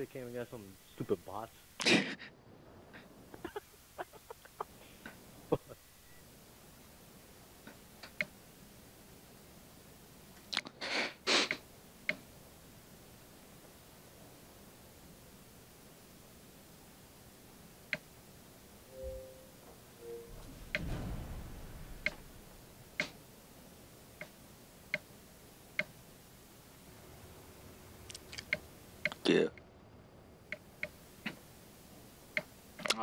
They came against some stupid bots. Yeah.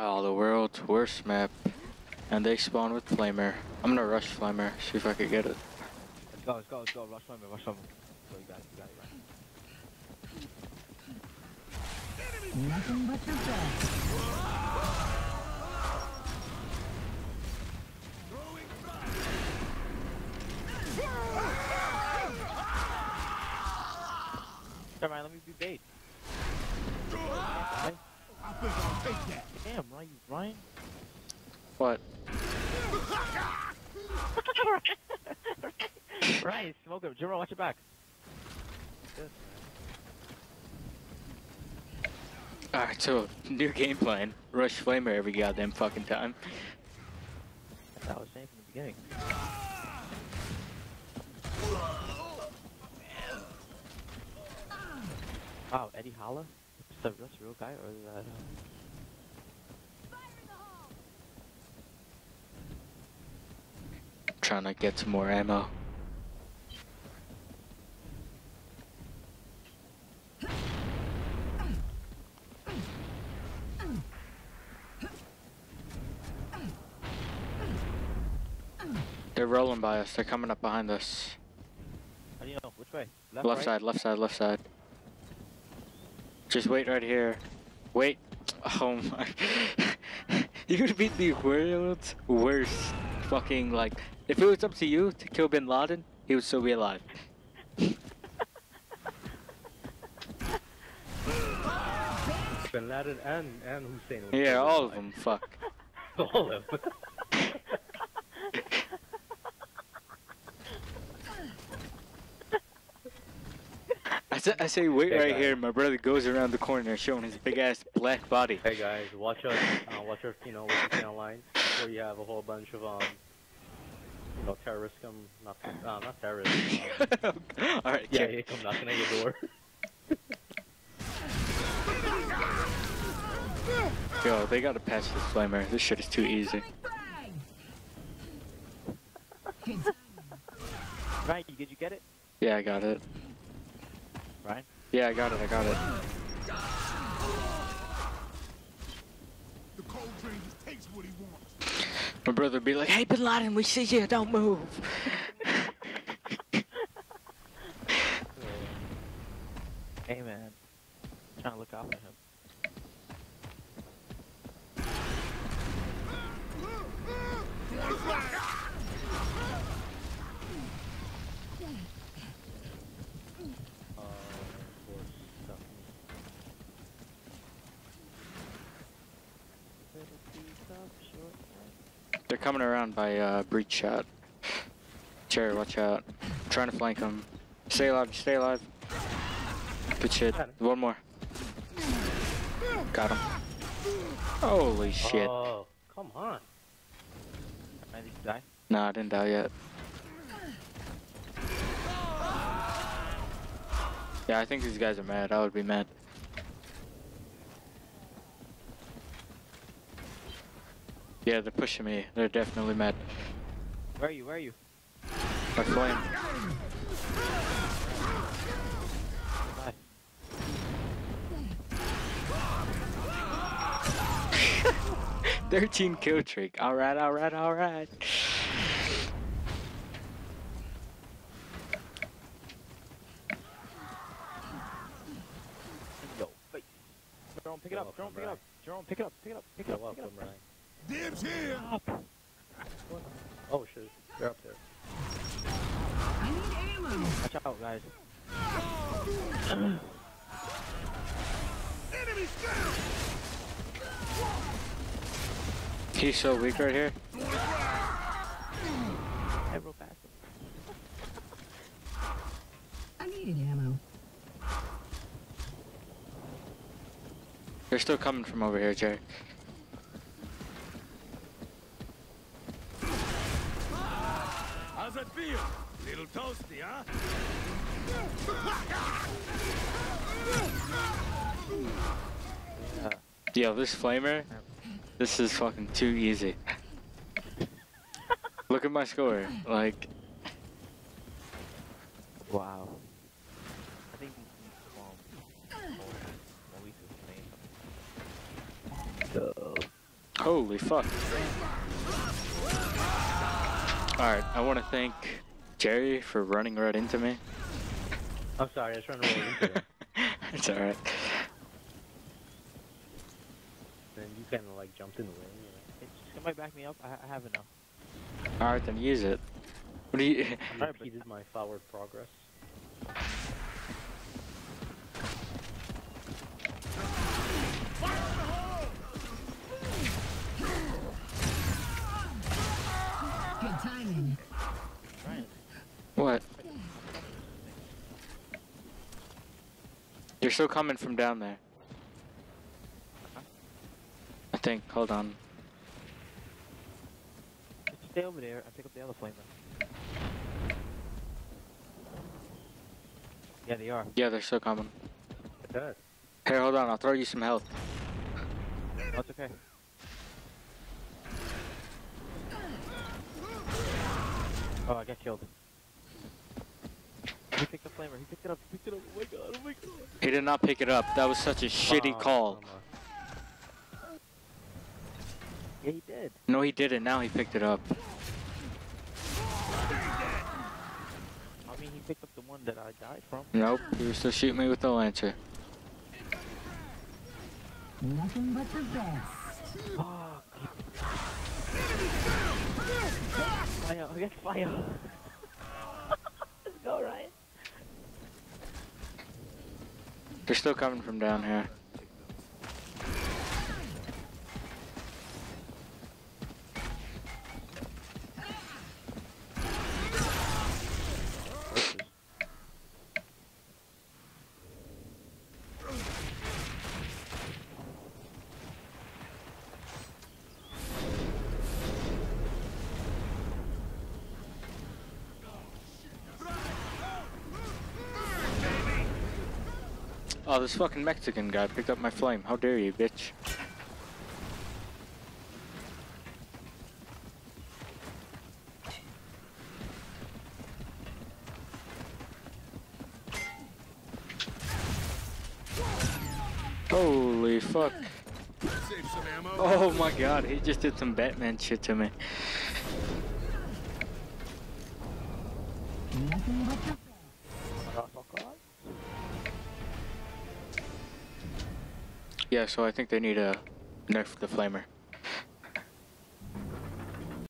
Oh, the world's worst map. And they spawn with Flamer. I'm gonna rush Flamer, see if I can get it. Let's go, let's go, let's go. Rush one, rush one. Go, you got it, you got it, right. Nothing but success. Come Damn, Ryan, you Ryan. What? Ryan, smoke him. Jiro, watch your back. Alright, so, new game plan. Rush Flamer every goddamn fucking time. That's what I was saying from the beginning. Wow, Eddie Holla? That's the, that's the real guy, or is that... Uh, Trying to get some more ammo. They're rolling by us. They're coming up behind us. How do you know? Which way? Left right? side, left side, left side. Just wait right here. Wait. Oh my. you would be the world's worst fucking like. If it was up to you to kill Bin Laden, he would still be alive. Bin Laden and, and Hussein. Yeah, all of them. Fuck. All of them. I say, I say wait Hey, right guys. here. My brother goes around the corner showing his big ass black body. Hey guys, watch us, uh, watch our, you know, what you see online, where you have a whole bunch of, um, you know, terrorists come, not, uh, not terrorists. Um, Alright, yeah, check. they come knocking at your door. Yo, they gotta pass this flamer. This shit is too easy. Ryan, did you get it? Yeah, I got it. Ryan? Yeah, I got it. I got it. The Cole Train just takes what he wants. My brother would be like, "Hey, Bin Laden, we see you. Don't move." Hey man, I'm trying to look out for him for stuff. They're coming around by uh, breach shot. Cherry, watch out. I'm trying to flank them. Stay alive. Stay alive. Good shit. One more. Got him. Holy shit. Oh, come on. Ryan, did you die? Nah, I didn't die yet. Yeah, I think these guys are mad. I would be mad. Yeah, they're pushing me. They're definitely mad. Where are you? Where are you? My flame. Bye. 13 kill streak. Alright, alright, alright. Yo, face. Jerome, pick it up. Jerome, welcome, pick it up. Jerome, pick it up. Pick it up. Pick it up. Pick it up. Ryan. Dibs here. Oh shit, they're up there. I need ammo. Watch out, guys. Enemy scout. He's so weak right here. Hey, bro, back. I needed ammo. They're still coming from over here, Jerry. Toasty, huh? Yeah. Yo, this flamer, this is fucking too easy. Look at my score. Like, Wow. I think Maurice's name. holy fuck. Alright, I want to thank Jerry for running right into me. I'm sorry, I was trying to roll into it. it's alright. Then you kind of like jumped in the way. You Hey, somebody back me up. I, I have enough. Alright, then use it. What do you. I repeated my forward progress. You're still coming from down there. I think. Hold on. stay over there and pick up the other flamer. Yeah, they are. Yeah, they're still coming. Good. Here, hold on. I'll throw you some health. Oh, That's okay. Oh, I got killed. He picked the flamer. He picked it up. He picked it up. Oh my god. Oh my god. He did not pick it up. That was such a shitty Oh, call. come. Yeah, he did. No, he didn't. Now he picked it up. I mean, he picked up the one that I died from. Nope. He was still shooting me with the lancer. Nothing but the best. Fuck. Fire. I got fire. Let's go, Ryan. They're still coming from down here. Oh, this fucking Mexican guy picked up my flame. How dare you, bitch. Holy fuck. Oh my god, he just did some Batman shit to me. Yeah, so I think they need to nerf the flamer.